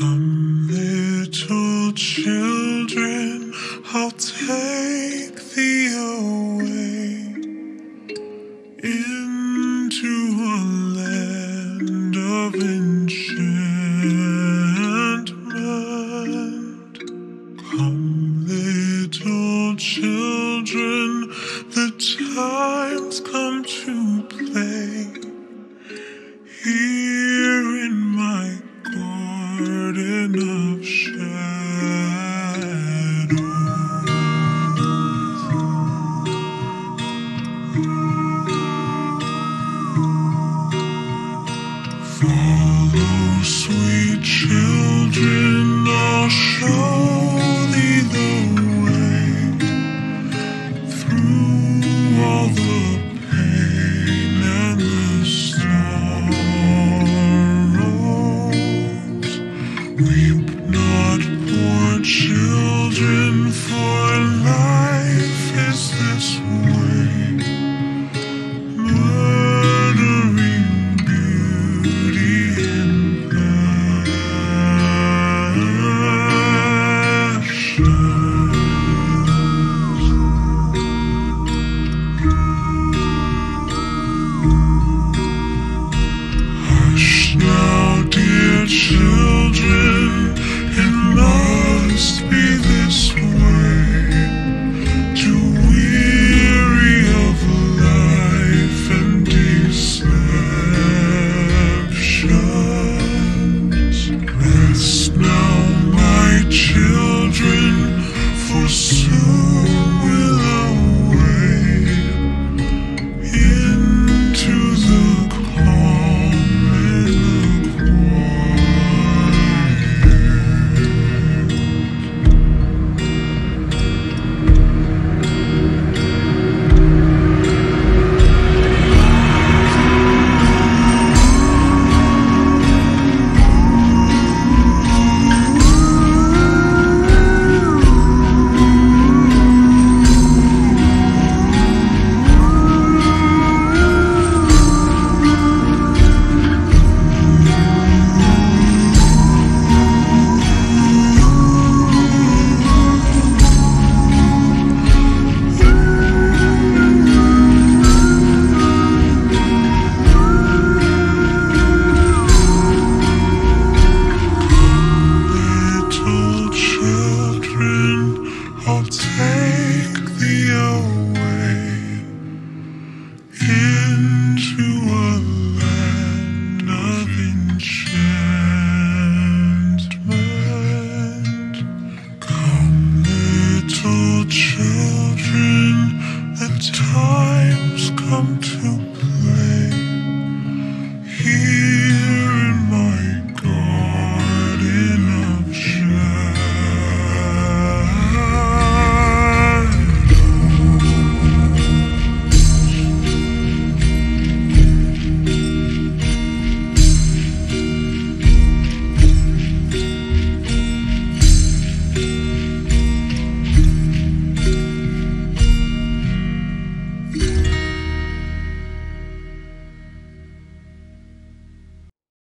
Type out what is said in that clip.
Come, little children, I'll take thee away into a land of enchantment. Come, little children, the time's Follow, sweet children, I'll show